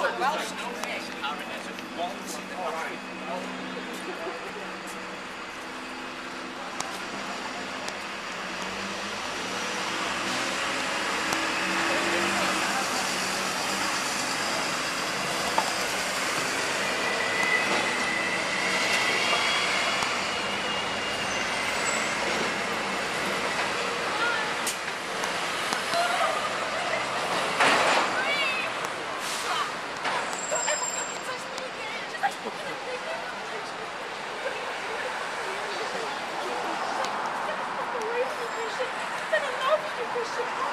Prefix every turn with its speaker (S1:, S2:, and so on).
S1: Welsh.
S2: Thank you.